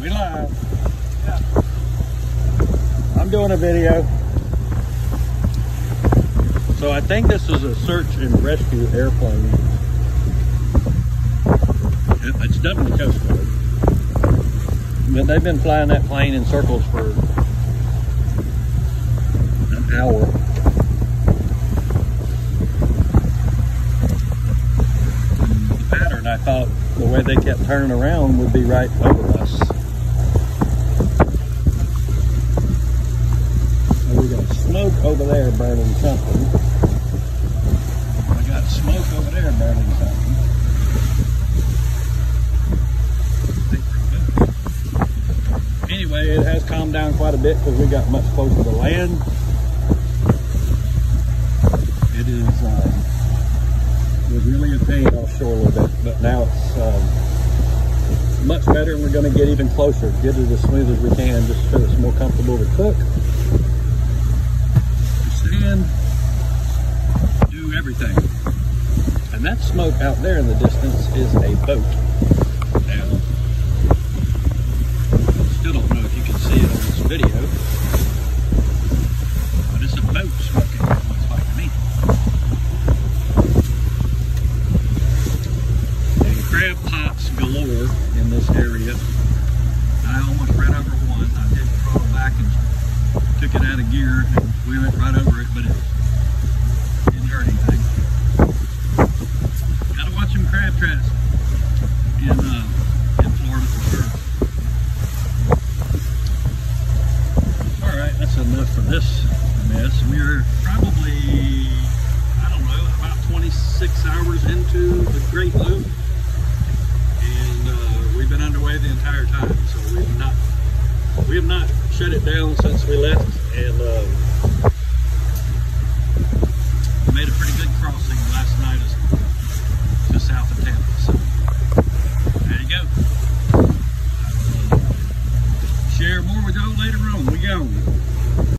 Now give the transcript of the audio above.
We live. I'm doing a video. So I think this is a search and rescue airplane. It- It's definitely Coast Guard. But they've been flying that plane in circles for an hour. The pattern, I thought the way they kept turning around would be right over us. And we got smoke over there burning something. I got smoke over there burning something. Anyway, it has calmed down quite a bit because we got much closer to land. It is um, it was really a pain offshore a little bit, but now it's um, much better and we're going to get even closer, get it as smooth as we can just so it's more comfortable to cook, And that smoke out there in the distance is a boat. Still don't know if you can see it on this video, but it's a boat smoking, crab pots galore in this area. I almost ran over one. I did throw it back and took it out of gear and we went right over it, but it didn't hurt anything. Gotta watch them crab traps in uh, in Florida for sure. All right, that's enough for this mess. We're probably, I don't know, about 26 hours into the Great Loop. And uh, we've been underway the entire time. So we've not, we have not shut it down since we left. And um, made a pretty good crossing last night as- just south of Tampa. So there you go. Share more with y'all later on. We go.